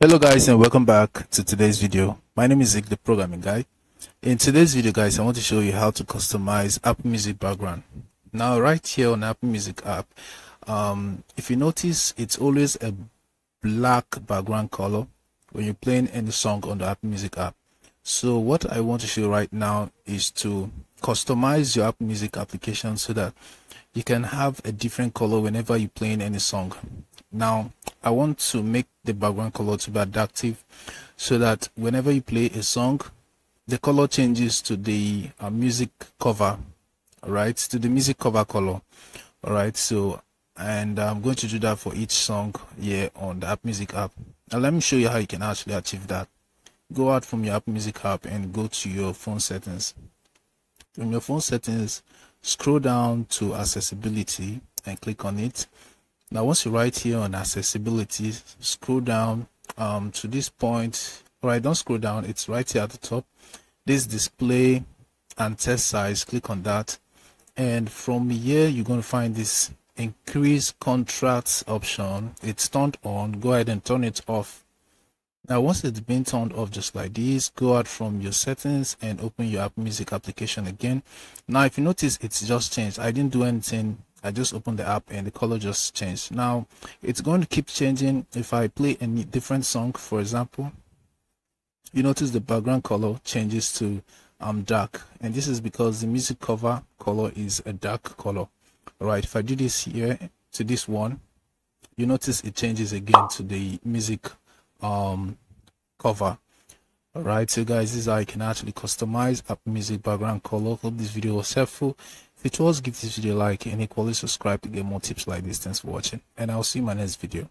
hello guys and welcome back to today's video. My name is Zik the programming guy. In today's video guys I want to show you how to customize Apple Music background. Now right here on Apple Music app um, if you notice it's always a black background color when you're playing any song on the Apple Music app. So what I want to show right now is to customize your Apple Music application so that you can have a different color whenever you're playing any song. Now I want to make the background color to be adaptive so that whenever you play a song the color changes to the uh, music cover right to the music cover color all right so and I'm going to do that for each song here on the app music app. Now let me show you how you can actually achieve that. Go out from your app music app and go to your phone settings. From your phone settings scroll down to accessibility and click on it now once you write here on accessibility scroll down um, to this point. All right don't scroll down it's right here at the top. This display and text size click on that. And from here you're going to find this increase contrast option. It's turned on. Go ahead and turn it off. Now once it's been turned off just like this go out from your settings and open your app music application again. Now if you notice it's just changed. I didn't do anything I just opened the app and the color just changed. Now it's going to keep changing if I play a different song, for example. You notice the background color changes to um dark, and this is because the music cover color is a dark color. Alright, if I do this here to this one, you notice it changes again to the music um cover all right so guys this is how you can actually customize app music background color hope this video was helpful if it was give this video a like and equally subscribe to get more tips like this thanks for watching and i'll see you in my next video